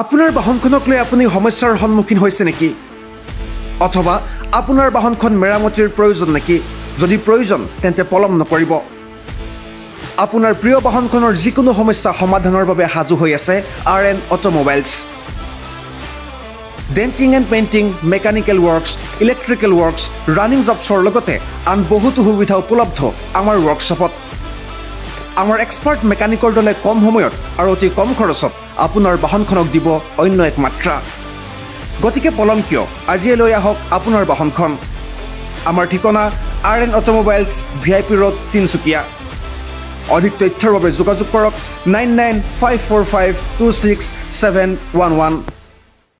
আপোনাৰ বাহনখনক লৈ আপুনি সমস্যাৰ সন্মুখীন হৈছে নেকি? অথবা আপোনাৰ বাহনখন মেৰামতিৰ প্ৰয়োজন নেকি? যদি প্ৰয়োজন তেন্তে পলম নকৰিব। আপোনাৰ প্ৰিয় বাহনখনৰ যিকোনো সমস্যা সমাধানৰ বাবে সাজু হৈ আছে R N automobiles. Denting and painting mechanical works electrical works running জবছৰ লগতে আন বহুতো সুবিধা উপলব্ধ আমাৰ ৱৰ্কশ্বপত। আমাৰ এক্সপাৰ্ট মেকানিকৰ দলে কম সময়ত আৰু অতি কম খৰচত আপোনাৰ বাহনখনক দিব অন্য এক মাত্ৰা। গতিকে পলম কিয়? আজিয়ে লৈ আহক আপোনাৰ বাহনখন। আমাৰ ঠিকনা R N automobiles V I P road Tinsukia. অধিক তথ্যৰ বাবে যোগাযোগ কৰক nine nine five four five two six seven one one.